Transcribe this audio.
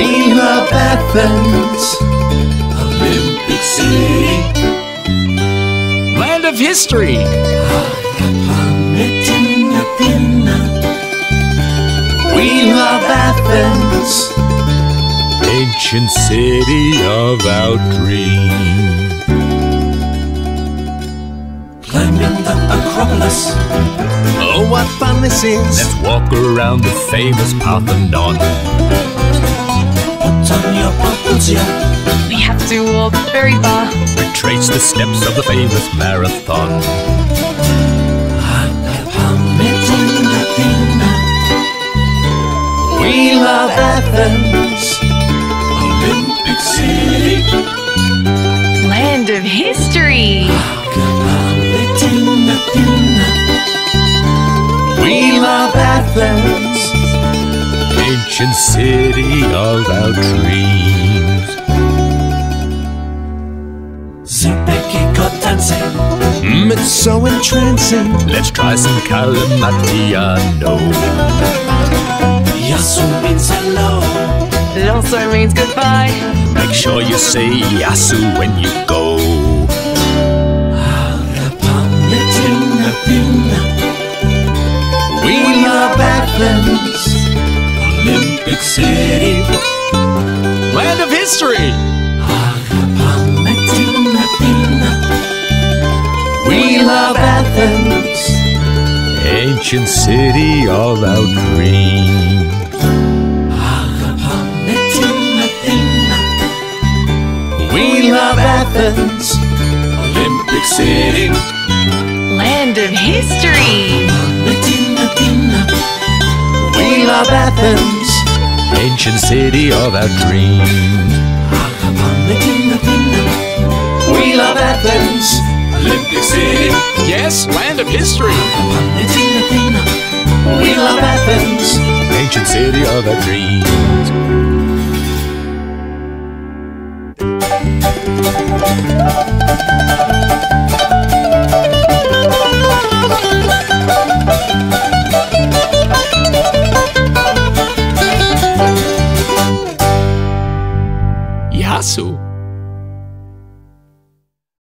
Athens, Olympic City, Land of history. Athena, Athena. We love Athens, Ancient city of our dreams. climbing the Acropolis. Oh, what fun this is! Let's walk around the famous Parthenon. Put on your bubbles, yeah. We have to walk very far. Retrace the steps of the famous marathon. We love Athens, Olympic City. Land of history. We love Athens, Ancient city of our dreams. Zipeki got dancing. Mm, it's so entrancing. Let's try some Kalamatiano. Yasu means hello. It also means goodbye. Make sure you say Yasu when you go. Athena, Athena. We love Athens, Olympic City. Land of history. We love Athens, Ancient city of our dreams. We love Athens, Olympic City. Land of history. Love Athens, Ancient city of our dreams. We love Athens, Olympic City. Yes, land of history. We love Athens. Ancient city of our dreams. abraço!